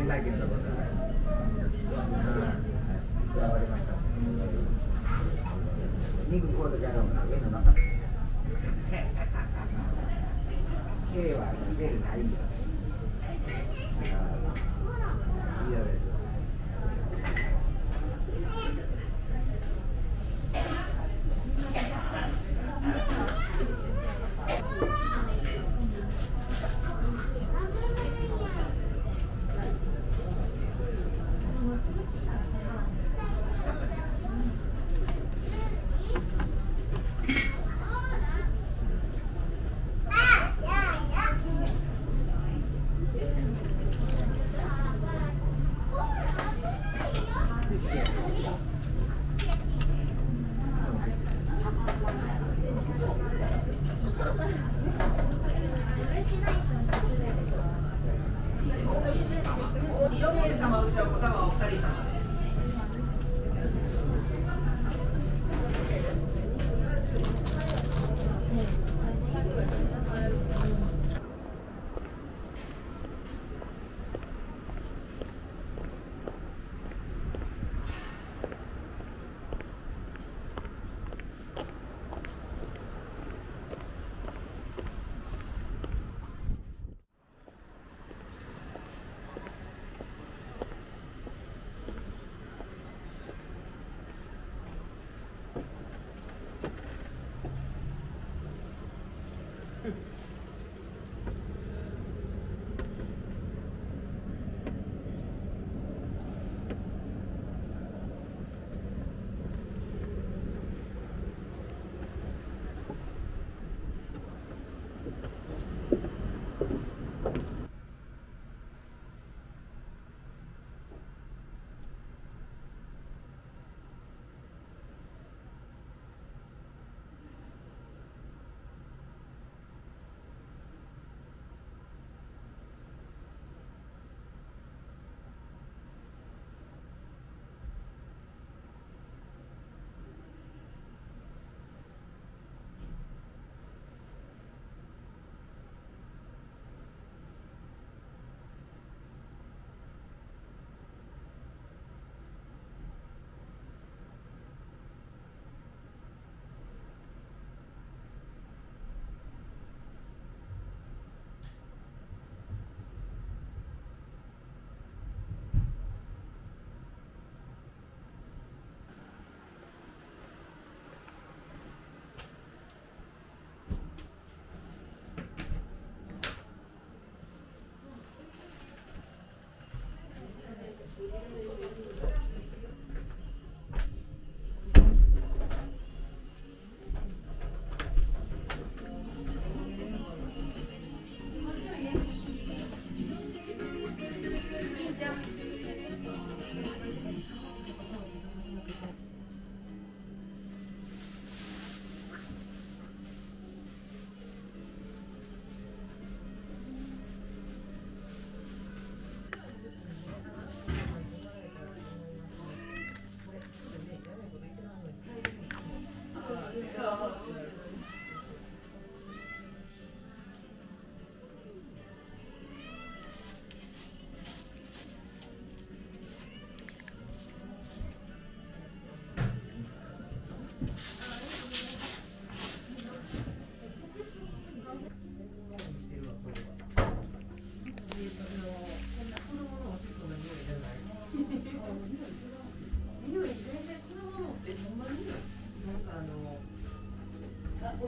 験体験とかさ、う、わりました。肉こじゃなくて、家の中。